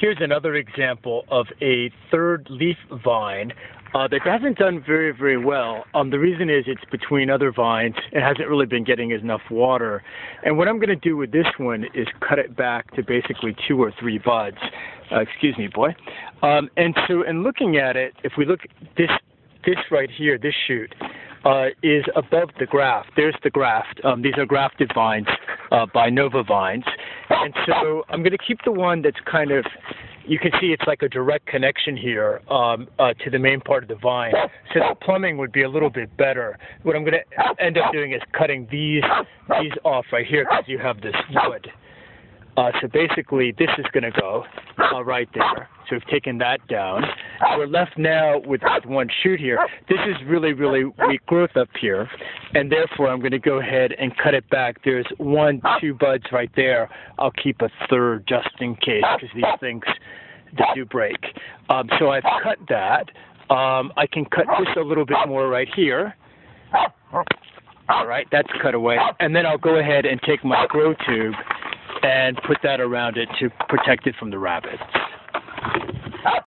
Here's another example of a third leaf vine uh, that hasn't done very, very well. Um, the reason is it's between other vines. It hasn't really been getting enough water. And what I'm going to do with this one is cut it back to basically two or three buds. Uh, excuse me, boy. Um, and so, in looking at it, if we look this this right here, this shoot, uh, is above the graft. There's the graft. Um, these are grafted vines uh, by Nova Vines. And so I'm going to keep the one that's kind of, you can see it's like a direct connection here um, uh, to the main part of the vine. So the plumbing would be a little bit better. What I'm going to end up doing is cutting these these off right here because you have this wood. Uh, so basically, this is going to go uh, right there. So we've taken that down. We're left now with one shoot here. This is really, really weak growth up here, and therefore I'm going to go ahead and cut it back. There's one, two buds right there. I'll keep a third just in case because these things they do break. Um, so I've cut that. Um, I can cut just a little bit more right here. All right, that's cut away. And then I'll go ahead and take my grow tube and put that around it to protect it from the rabbits.